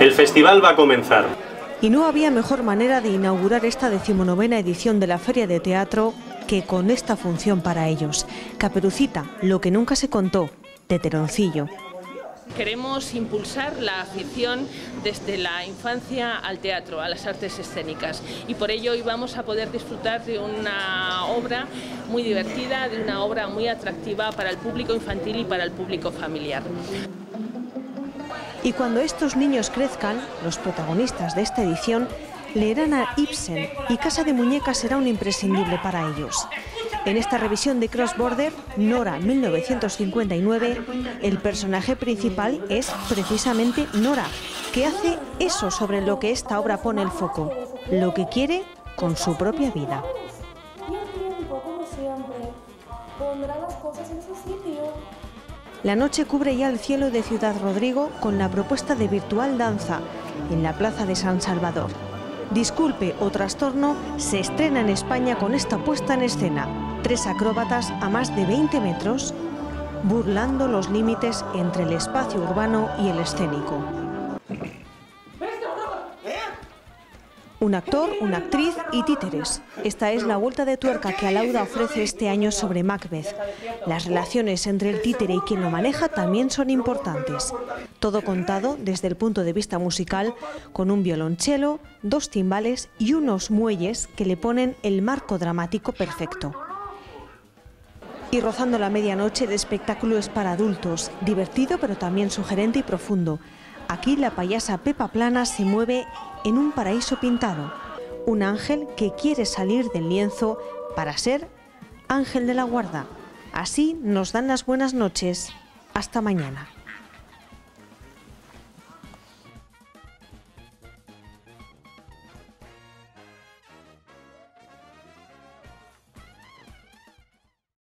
El festival va a comenzar. Y no había mejor manera de inaugurar esta decimonovena edición de la Feria de Teatro que con esta función para ellos. Caperucita, lo que nunca se contó, de Teroncillo. Queremos impulsar la afición desde la infancia al teatro, a las artes escénicas y por ello hoy vamos a poder disfrutar de una obra muy divertida, de una obra muy atractiva para el público infantil y para el público familiar. Y cuando estos niños crezcan, los protagonistas de esta edición leerán a Ibsen y Casa de Muñecas será un imprescindible para ellos. En esta revisión de Cross Border, Nora 1959, el personaje principal es precisamente Nora, que hace eso sobre lo que esta obra pone el foco, lo que quiere con su propia vida. La noche cubre ya el cielo de Ciudad Rodrigo con la propuesta de virtual danza en la Plaza de San Salvador. Disculpe o Trastorno se estrena en España con esta puesta en escena. Tres acróbatas a más de 20 metros, burlando los límites entre el espacio urbano y el escénico. Un actor, una actriz y títeres. Esta es la vuelta de tuerca que Alauda ofrece este año sobre Macbeth. Las relaciones entre el títere y quien lo maneja también son importantes. Todo contado desde el punto de vista musical, con un violonchelo, dos timbales y unos muelles que le ponen el marco dramático perfecto. Y rozando la medianoche, el espectáculo es para adultos, divertido pero también sugerente y profundo. Aquí la payasa Pepa Plana se mueve en un paraíso pintado, un ángel que quiere salir del lienzo para ser ángel de la guarda. Así nos dan las buenas noches. Hasta mañana.